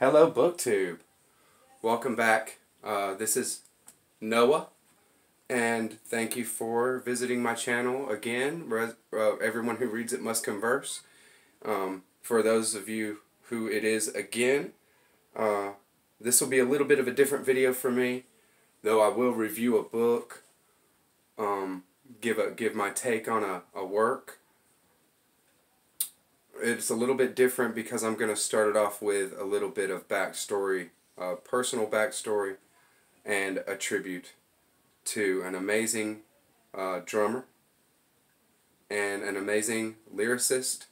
Hello, BookTube. Welcome back. Uh, this is Noah, and thank you for visiting my channel again. Uh, everyone who reads it must converse. Um, for those of you who it is again, uh, this will be a little bit of a different video for me, though I will review a book, um, give a give my take on a, a work it's a little bit different because I'm going to start it off with a little bit of backstory, uh, personal backstory, and a tribute to an amazing uh, drummer, and an amazing lyricist,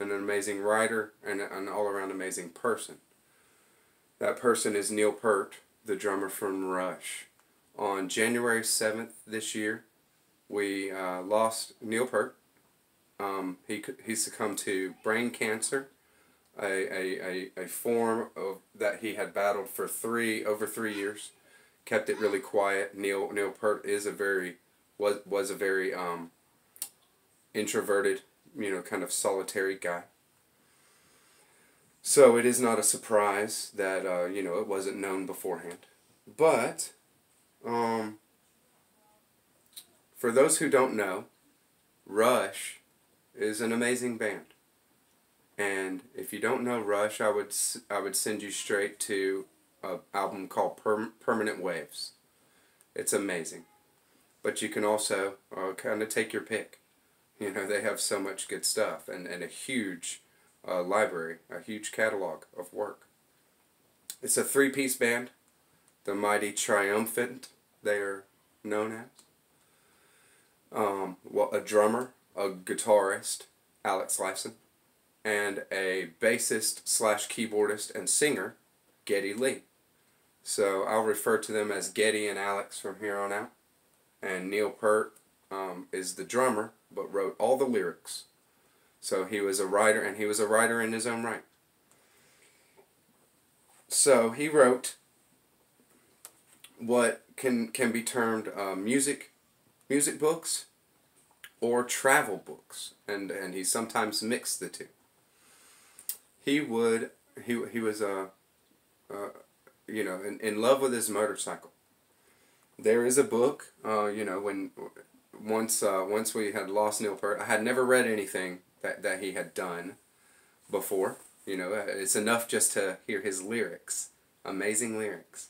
and an amazing writer, and an all around amazing person. That person is Neil Peart, the drummer from Rush. On January 7th this year, we uh, lost Neil Peart um, he he succumbed to brain cancer, a, a, a, a form of that he had battled for three over three years, kept it really quiet. Neil Neil Peart is a very was was a very um, introverted, you know, kind of solitary guy. So it is not a surprise that uh, you know it wasn't known beforehand, but um, for those who don't know, Rush is an amazing band. And if you don't know Rush, I would I would send you straight to an album called per Permanent Waves. It's amazing. But you can also uh, kind of take your pick. You know, they have so much good stuff and, and a huge uh, library, a huge catalog of work. It's a three-piece band, the Mighty Triumphant, they are known as. Um, well, a drummer, a guitarist, Alex Lifeson, and a bassist slash keyboardist and singer, Geddy Lee. So I'll refer to them as Geddy and Alex from here on out. And Neil Peart um, is the drummer, but wrote all the lyrics. So he was a writer, and he was a writer in his own right. So he wrote what can can be termed uh, music music books or travel books, and, and he sometimes mixed the two. He would, he, he was, uh, uh, you know, in, in love with his motorcycle. There is a book, uh, you know, when once uh, once we had lost Neil Peart, I had never read anything that, that he had done before. You know, it's enough just to hear his lyrics, amazing lyrics,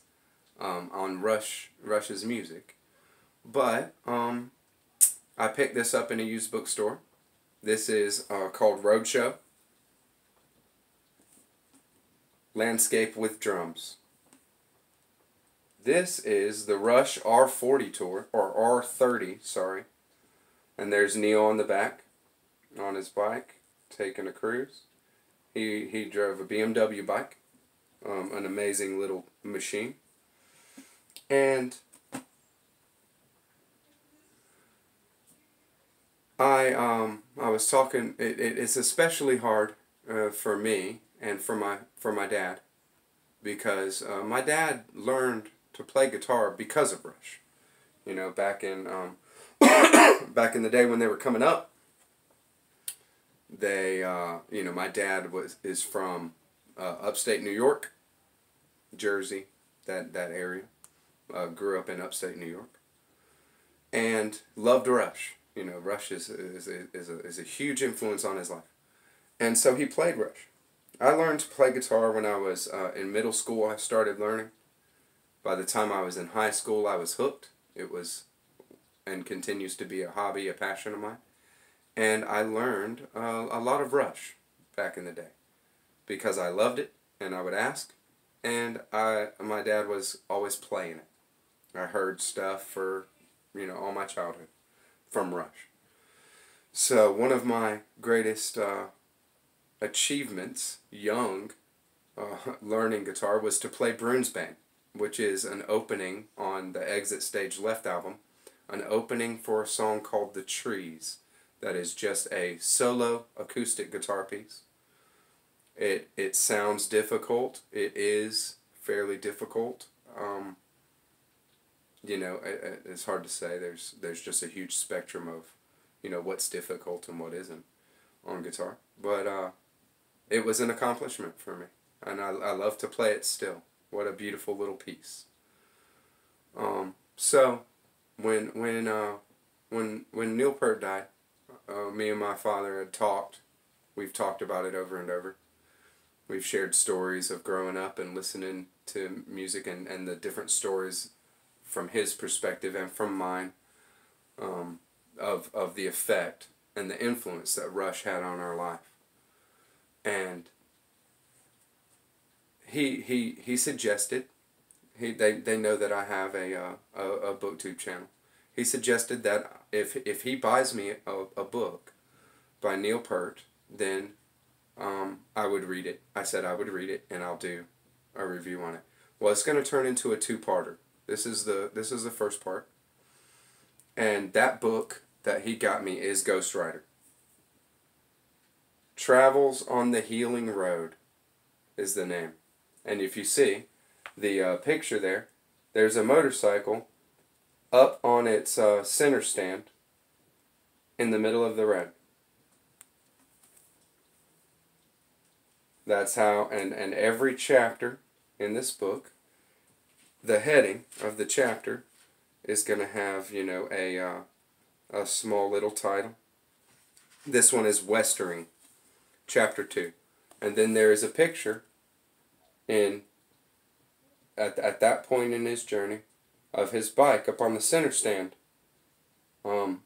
um, on Rush Rush's music. But um, I picked this up in a used bookstore. This is uh, called Roadshow. Landscape with Drums. This is the Rush R40 tour, or R30, sorry. And there's Neil on the back, on his bike, taking a cruise. He, he drove a BMW bike, um, an amazing little machine. And I um I was talking. It, it, it's especially hard uh, for me and for my for my dad, because uh, my dad learned to play guitar because of Rush. You know, back in um, back in the day when they were coming up, they uh, you know my dad was is from uh, upstate New York, Jersey, that that area. Uh, grew up in upstate New York, and loved Rush you know, Rush is, is, is, a, is a huge influence on his life. And so he played Rush. I learned to play guitar when I was uh, in middle school. I started learning. By the time I was in high school, I was hooked. It was and continues to be a hobby, a passion of mine. And I learned uh, a lot of Rush back in the day because I loved it and I would ask. And I, my dad was always playing it. I heard stuff for, you know, all my childhood from Rush. So one of my greatest uh, achievements, young, uh, learning guitar was to play Broon's Bane, which is an opening on the Exit Stage Left album, an opening for a song called The Trees that is just a solo acoustic guitar piece. It, it sounds difficult. It is fairly difficult. Um, you know, it's hard to say. There's there's just a huge spectrum of, you know, what's difficult and what isn't on guitar. But uh, it was an accomplishment for me. and I, I love to play it still. What a beautiful little piece. Um, so, when when uh, when when Neil Peart died, uh, me and my father had talked. We've talked about it over and over. We've shared stories of growing up and listening to music and, and the different stories from his perspective and from mine um, of, of the effect and the influence that Rush had on our life. And he, he, he suggested, he, they, they know that I have a, uh, a, a booktube channel. He suggested that if, if he buys me a, a book by Neil Peart, then um, I would read it. I said I would read it and I'll do a review on it. Well, it's going to turn into a two-parter. This is the this is the first part. And that book that he got me is Ghost Rider. Travels on the Healing Road is the name. And if you see the uh, picture there, there's a motorcycle up on its uh, center stand in the middle of the road. That's how, and, and every chapter in this book, the heading of the chapter is going to have, you know, a, uh, a small little title. This one is Westering, chapter 2. And then there is a picture in at, at that point in his journey of his bike up on the center stand um,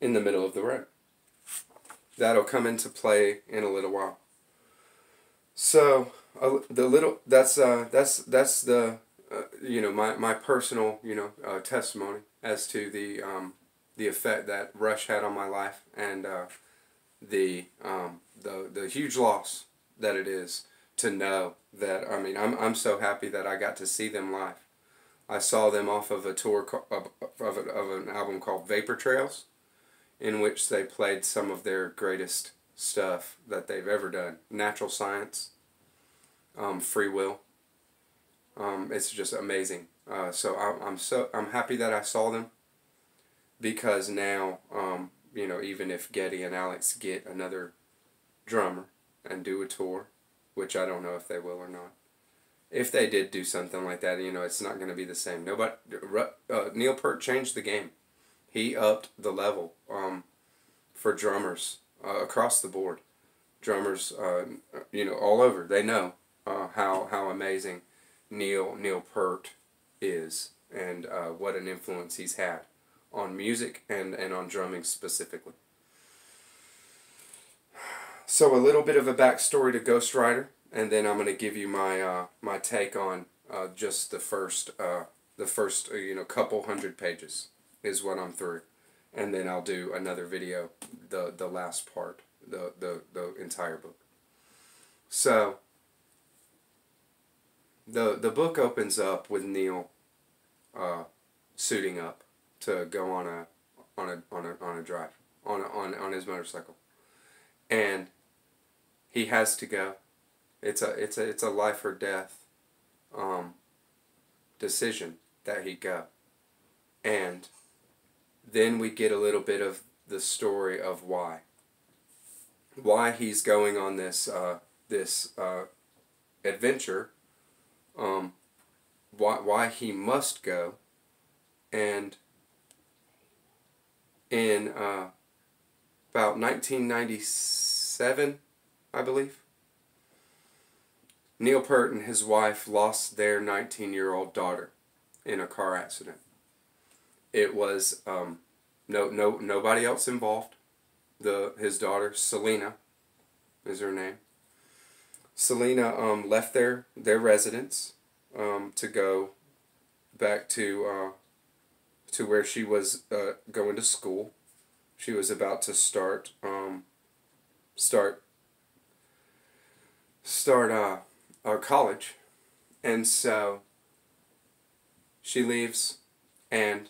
in the middle of the road. That'll come into play in a little while. So the little that's uh, that's that's the uh, you know my, my personal you know uh, testimony as to the um, the effect that Rush had on my life and uh, the um, the the huge loss that it is to know that I mean I'm I'm so happy that I got to see them live. I saw them off of a tour of, of, of an album called Vapor Trails, in which they played some of their greatest stuff that they've ever done. Natural Science, um, Free Will. Um, it's just amazing. Uh, so I'm, I'm so I'm happy that I saw them because now um, you know even if Geddy and Alex get another drummer and do a tour, which I don't know if they will or not. If they did do something like that, you know, it's not going to be the same. Nobody, uh, Neil Peart changed the game. He upped the level um, for drummers uh, across the board. Drummers, uh, you know, all over. They know uh, how how amazing Neil Neil Peart is and uh, what an influence he's had on music and, and on drumming specifically. So a little bit of a backstory to Ghost Rider, and then I'm going to give you my uh, my take on uh, just the first uh, the first uh, you know couple hundred pages is what I'm through, and then I'll do another video the the last part the the the entire book. So the the book opens up with Neil uh, suiting up to go on a on a on a on a drive on a, on on his motorcycle, and he has to go. It's a it's a it's a life or death um, decision that he go, and then we get a little bit of the story of why. Why he's going on this uh, this uh, adventure. Um, why why he must go, and in uh, about 1997, I believe. Neil Peart and his wife lost their 19-year-old daughter in a car accident. It was um, no no nobody else involved. The his daughter Selena is her name. Selena um, left their their residence um, to go back to uh, to where she was uh, going to school. She was about to start um, start start uh, our college, and so she leaves, and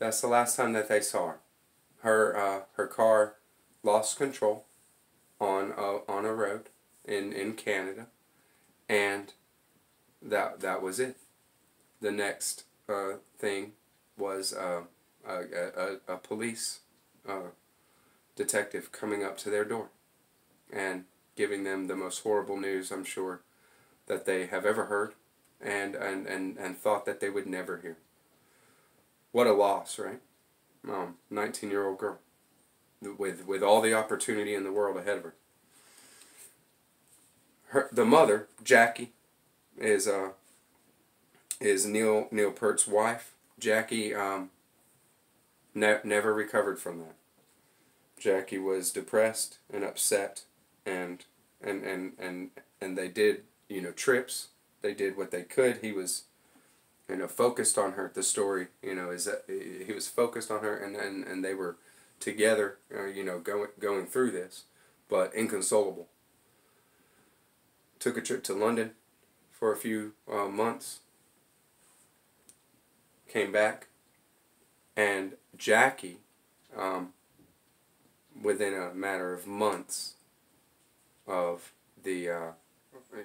that's the last time that they saw her. Her uh, her car lost control on a, on a road in in Canada, and that that was it. The next uh, thing was uh, a, a, a police uh, detective coming up to their door. And giving them the most horrible news I'm sure that they have ever heard and, and, and, and thought that they would never hear. What a loss, right? Um, 19 year old girl with, with all the opportunity in the world ahead of her. Her the mother, Jackie, is, uh, is Neil, Neil Peart's wife. Jackie um, ne- never recovered from that. Jackie was depressed and upset and and and and and they did you know trips they did what they could he was you know focused on her the story you know is that he was focused on her and and, and they were together uh, you know going going through this but inconsolable took a trip to london for a few uh, months came back and jackie um, within a matter of months of the uh,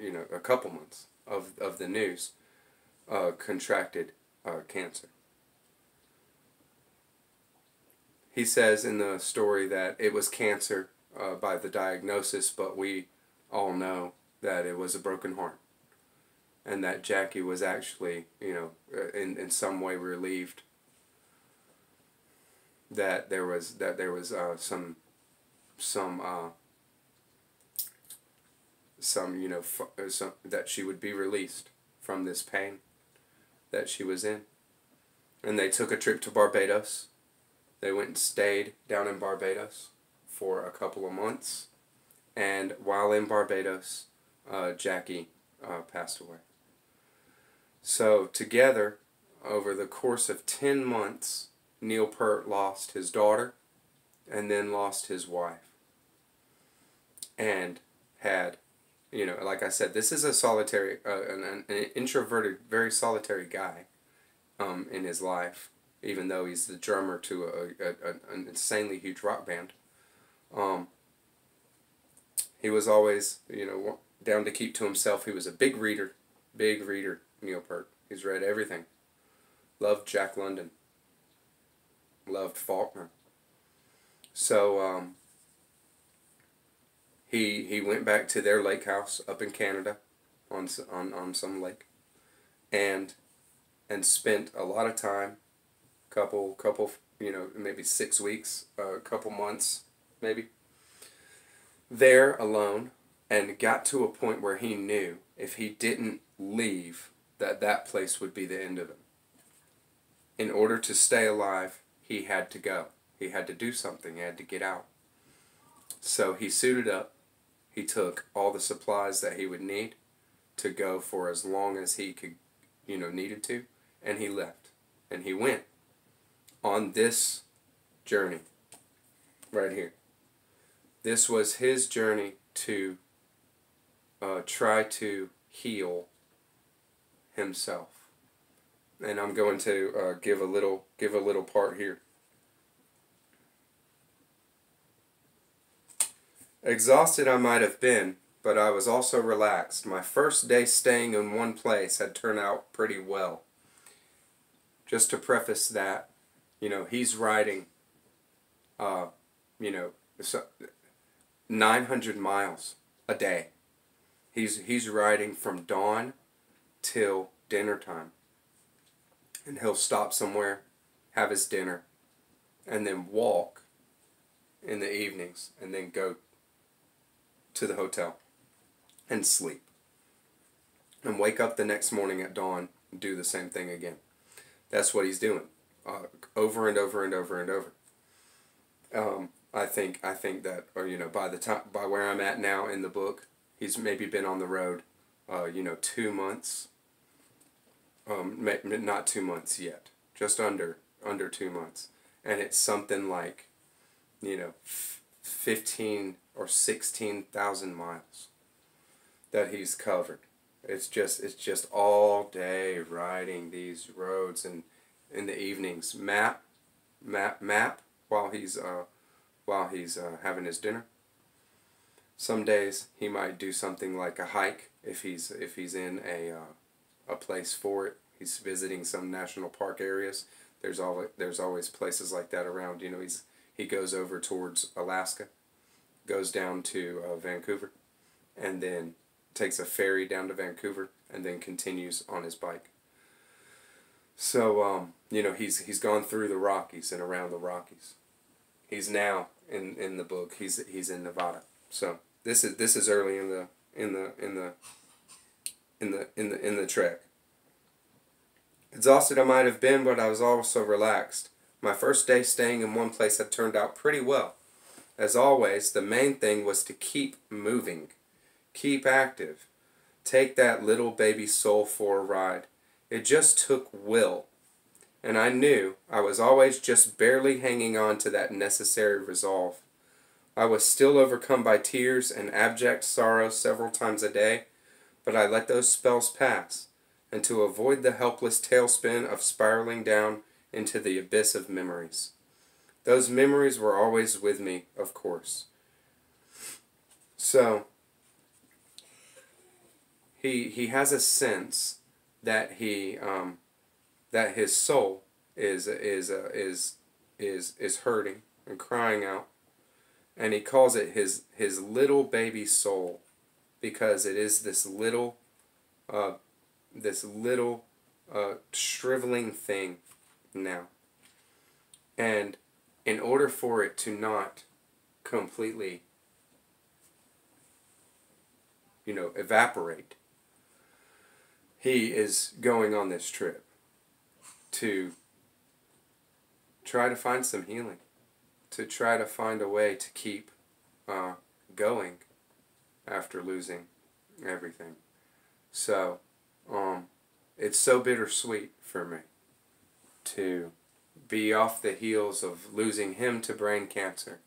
you know a couple months of of the news uh, contracted uh, cancer. He says in the story that it was cancer uh, by the diagnosis, but we all know that it was a broken heart, and that Jackie was actually you know uh, in in some way relieved that there was that there was uh, some some uh, some you know uh, some, that she would be released from this pain that she was in. And they took a trip to Barbados. They went and stayed down in Barbados for a couple of months. And while in Barbados uh, Jackie uh, passed away. So together over the course of 10 months Neil Peart lost his daughter and then lost his wife and had you know like i said this is a solitary uh, an, an introverted very solitary guy um, in his life even though he's the drummer to a, a, a an insanely huge rock band. Um, he was always you know down to keep to himself. He was a big reader big reader neil peart. He's read everything. Loved jack london. Loved faulkner. So um, he he went back to their lake house up in Canada, on on on some lake, and and spent a lot of time, couple couple you know maybe six weeks, a uh, couple months maybe. There alone, and got to a point where he knew if he didn't leave, that that place would be the end of him. In order to stay alive, he had to go. He had to do something. He had to get out. So he suited up. He took all the supplies that he would need to go for as long as he could, you know, needed to, and he left. And he went on this journey right here. This was his journey to uh, try to heal himself. And I'm going to uh, give a little give a little part here. Exhausted I might have been, but I was also relaxed. My first day staying in one place had turned out pretty well. Just to preface that, you know, he's riding, uh, you know, 900 miles a day. He's, he's riding from dawn till dinner time. And he'll stop somewhere, have his dinner, and then walk in the evenings, and then go to the hotel and sleep. And wake up the next morning at dawn and do the same thing again. That's what he's doing. Uh, over and over and over and over. Um, I think I think that or you know by the time by where I'm at now in the book, he's maybe been on the road, uh, you know, two months. Um, not two months yet, just under under two months, and it's something like, you know, fifteen or 16,000 miles that he's covered. It's just it's just all day riding these roads and in the evenings map map map while he's uh while he's uh, having his dinner. Some days he might do something like a hike if he's if he's in a uh, a place for it. He's visiting some national park areas. There's always there's always places like that around. You know, he's he goes over towards Alaska goes down to uh, Vancouver. and then takes a ferry down to Vancouver and then continues on his bike. So um, you know he's he's gone through the Rockies and around the Rockies. He's now in, in the book. He's he's in Nevada. So this is this is early in the in the in the in the in the in the trek. Exhausted I might have been, but I was also relaxed. My first day staying in one place had turned out pretty well. As always, the main thing was to keep moving, keep active, take that little baby soul for a ride. It just took will. And I knew I was always just barely hanging on to that necessary resolve. I was still overcome by tears and abject sorrow several times a day, but I let those spells pass, and to avoid the helpless tailspin of spiraling down into the abyss of memories. Those memories were always with me, of course. So, he, he has a sense that he um, that his soul is is uh, is is is hurting and crying out, and he calls it his his little baby soul, because it is this little, uh, this little, uh, shriveling thing, now. And in order for it to not completely, you know, evaporate, he is going on this trip to try to find some healing, to try to find a way to keep uh, going after losing everything. So, um, it's so bittersweet for me to be off the heels of losing him to brain cancer,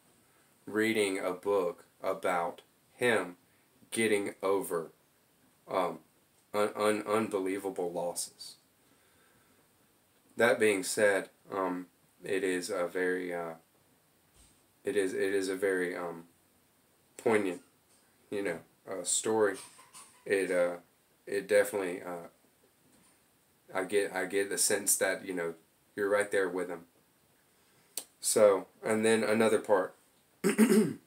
reading a book about him getting over um, un- un- unbelievable losses. That being said, um, it is a very uh, it is it is a very um, poignant, you know, uh, story. It uh, it definitely uh, I get I get the sense that you know you're right there with him. So and then another part.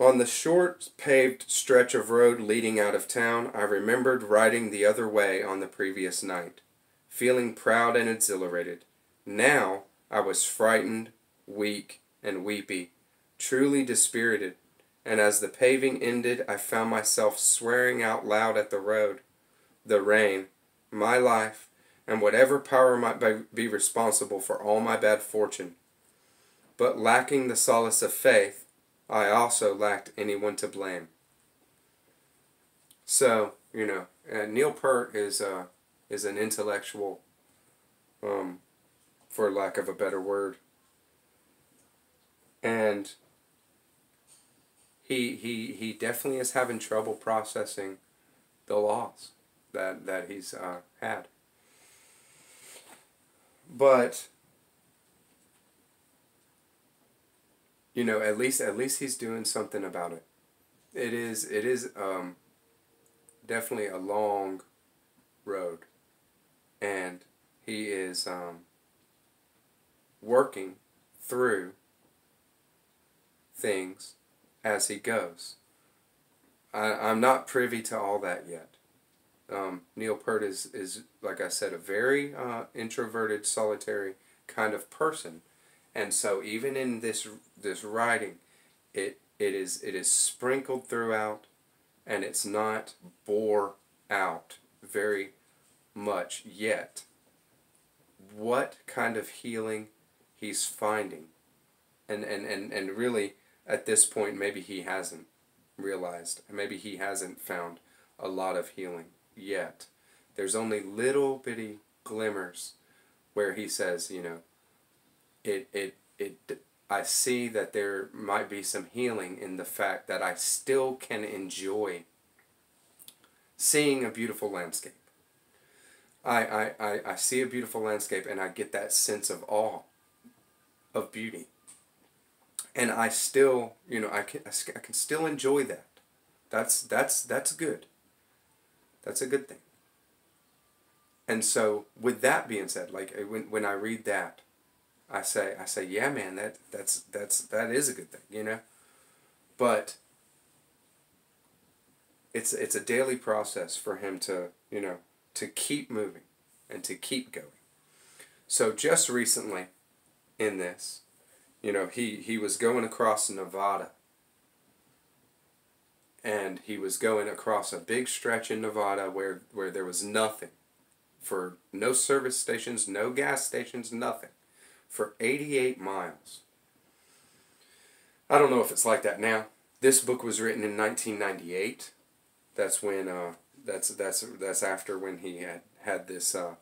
On the short paved stretch of road leading out of town, I remembered riding the other way on the previous night, feeling proud and exhilarated. Now I was frightened, weak, and weepy, truly dispirited, and as the paving ended, I found myself swearing out loud at the road, the rain, my life, and whatever power might be responsible for all my bad fortune. But lacking the solace of faith, I also lacked anyone to blame. So, you know, uh, Neil Peart is, uh, is an intellectual, um, for lack of a better word. And he, he, he definitely is having trouble processing the loss that, that he's uh, had. But you know, at least at least he's doing something about it. It is it is um, definitely a long road, and he is um, working through things as he goes. I, I'm not privy to all that yet. Um, Neil Peart is, is, like I said, a very uh, introverted, solitary kind of person and so even in this this writing, it it is it is sprinkled throughout, and it's not bore out very much yet. What kind of healing he's finding, and and and and really at this point maybe he hasn't realized, maybe he hasn't found a lot of healing yet. There's only little bitty glimmers where he says, you know, it it it I see that there might be some healing in the fact that I still can enjoy seeing a beautiful landscape. I, I, I, I see a beautiful landscape and I get that sense of awe, of beauty. And I still, you know, I can, I can still enjoy that. That's, that's, that's good. That's a good thing. And so, with that being said, like eh, when, when I read that, I say I say yeah man that that's that's that is a good thing you know but it's it's a daily process for him to you know to keep moving and to keep going. So just recently, in this, you know, he he was going across Nevada. And he was going across a big stretch in Nevada where where there was nothing, for no service stations, no gas stations, nothing, for 88 miles. I don't know if it's like that now. This book was written in 1998. That's when uh, that's that's that's after when he had had this uh,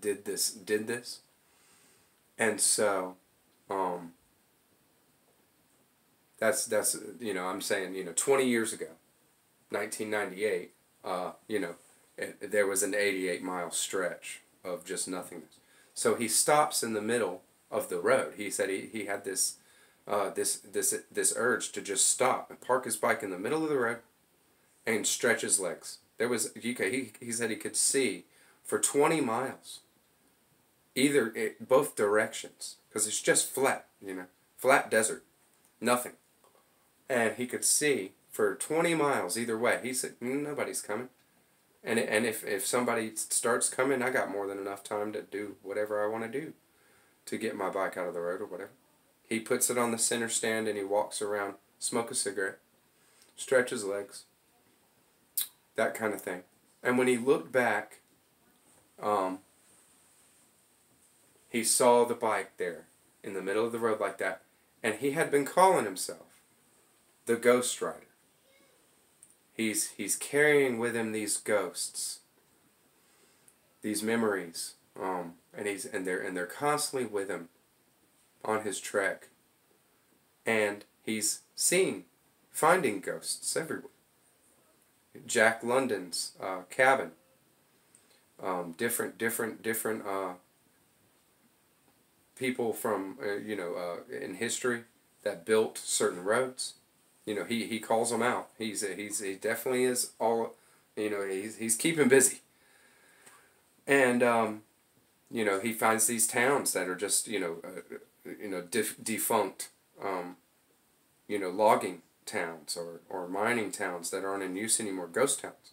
did this did this. And so um, that's that's you know I'm saying you know 20 years ago, 1998. Uh, you know, it, there was an 88 mile stretch of just nothingness. So he stops in the middle of the road. He said he, he had this uh, this this this urge to just stop and park his bike in the middle of the road and stretch his legs. There was he he said he could see for 20 miles either it, both directions because it's just flat, you know, flat desert, nothing. And he could see for 20 miles either way. He said nobody's coming. And and if if somebody starts coming, I got more than enough time to do whatever I want to do to get my bike out of the road or whatever. He puts it on the center stand and he walks around, smoke a cigarette, stretch his legs, that kind of thing. And when he looked back, um, he saw the bike there in the middle of the road like that, and he had been calling himself the Ghost Rider. He's he's carrying with him these ghosts, these memories, um, and he's and they're and they're constantly with him on his trek. And he's seeing, finding ghosts everywhere. Jack London's uh, cabin. Um, different, different, different uh, people from uh, you know uh, in history that built certain roads. You know, he, he calls them out. He's he's he definitely is all, you know, he's he's keeping busy. And um, you know, he finds these towns that are just you know uh, you know, def- defunct, um, you know, logging towns or, or mining towns that aren't in use anymore, ghost towns.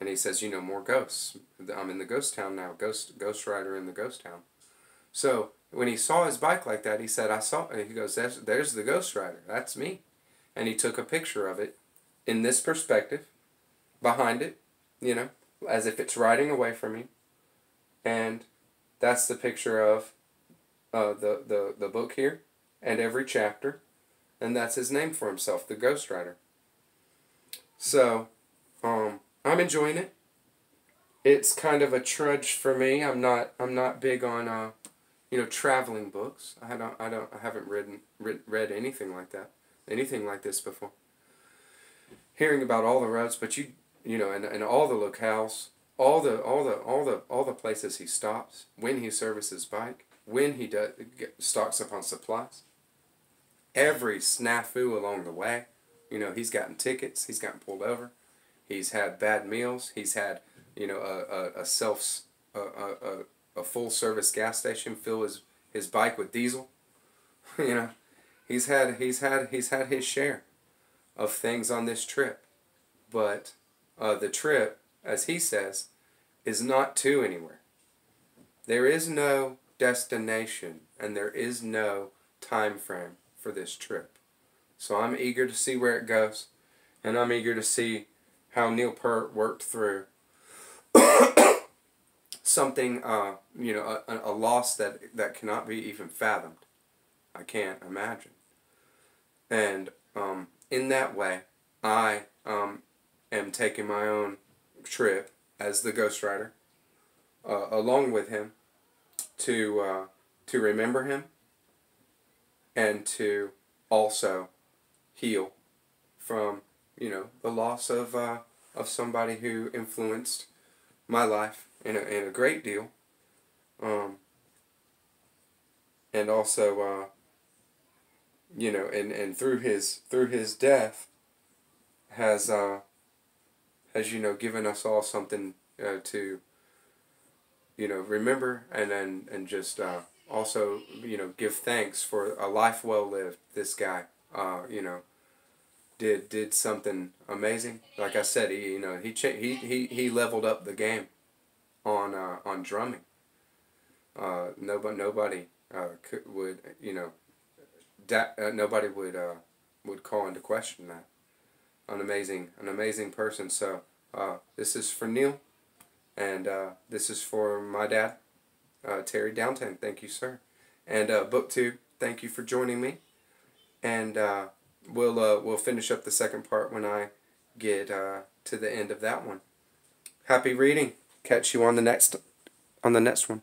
And he says, you know, more ghosts. I'm in the ghost town now, ghost ghost rider in the ghost town. So when he saw his bike like that, he said, I saw, and he goes, there's, there's the ghost rider. That's me. And he took a picture of it in this perspective, behind it, you know, as if it's riding away from me. And that's the picture of uh, the, the, the book here and every chapter, and that's his name for himself, the Ghost Rider. So, um, I'm enjoying it. It's kind of a trudge for me. I'm not I'm not big on uh, you know traveling books. I don't I don't I haven't written read, read anything like that, anything like this before. Hearing about all the roads, but you you know and, and all the locales, all the all the all the all the places he stops when he services bike when he does stocks up on supplies. Every snafu along the way, you know, he's gotten tickets, he's gotten pulled over, he's had bad meals, he's had, you know, a, a, a self, a, a, a full service gas station fill his, his bike with diesel. you know, he's had, he's had, he's had his share of things on this trip. But uh, the trip, as he says, is not to anywhere. There is no destination and there is no time frame for this trip. So I'm eager to see where it goes and I'm eager to see how Neil Peart worked through something, uh, you know, a, a loss that, that cannot be even fathomed. I can't imagine. And um, in that way, I um, am taking my own trip as the Ghost Rider uh, along with him to uh, to remember him and to also heal from you know the loss of uh, of somebody who influenced my life in a, in a great deal um, and also uh, you know and, and through his through his death has uh, has you know given us all something uh, to you know, remember and then and just uh, also you know give thanks for a life well lived. This guy, uh, you know, did did something amazing. Like I said, he you know he he he he leveled up the game on uh, on drumming. Uh, nobody nobody uh, could, would you know that uh, nobody would uh, would call into question that. An amazing an amazing person. So uh, this is for Neil, and uh, this is for my dad, uh, Terry Downton. Thank you, sir. And uh, book two. Thank you for joining me. And uh, we'll uh, we'll finish up the second part when I get uh, to the end of that one. Happy reading. Catch you on the next on the next one.